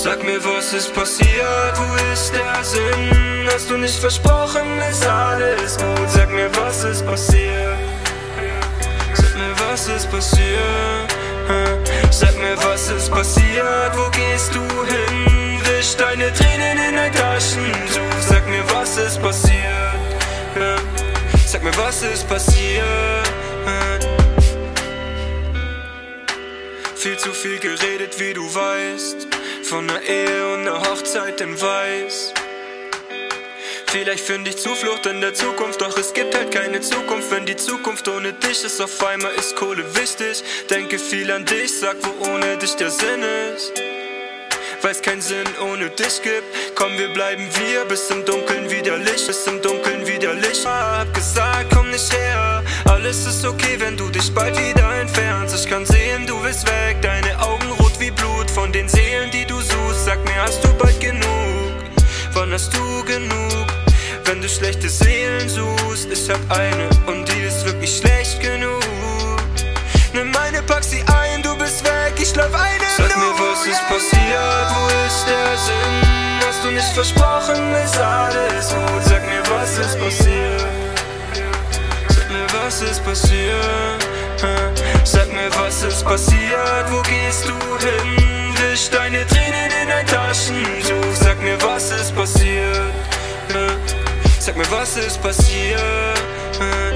Sag mir, was ist passiert, wo ist der Sinn? Hast du nicht versprochen, ist alles gut? Sag mir, was ist passiert? Sag mir, was ist passiert? Sag mir, was ist passiert, wo gehst du hin? Wisch deine Tränen in dein Taschentuch. Sag mir, was ist passiert? Sag mir, was ist passiert? Viel zu viel geredet, wie du weißt. Von ner Ehe und ner Hochzeit in Weiß. Vielleicht finde ich Zuflucht in der Zukunft, doch es gibt halt keine Zukunft, wenn die Zukunft ohne dich ist. Auf einmal ist Kohle wichtig. Denke viel an dich, sag, wo ohne dich der Sinn ist. Weil es keinen Sinn ohne dich gibt. Komm, wir bleiben wir, bis im Dunkeln wieder Licht, bis im Dunkeln wieder Licht. Hab gesagt, komm nicht her. Alles ist okay, wenn du dich bald wieder entfernst. Ich kann sehen, du willst weg, deine hast du genug? Wenn du schlechte Seelen suchst, ich hab eine und die ist wirklich schlecht genug. Nimm meine, pack sie ein, du bist weg, ich lauf ein im Sag mir, was ist passiert, wo ist der Sinn? Hast du nicht versprochen, ist alles gut. Sag mir, was ist passiert? was ist passiert? Sag mir, was ist passiert? Wo gehst du hin? Wisch deine Tränen in dein Taschentuch. Sag mir, was ist passiert? Sag mir, was ist passiert?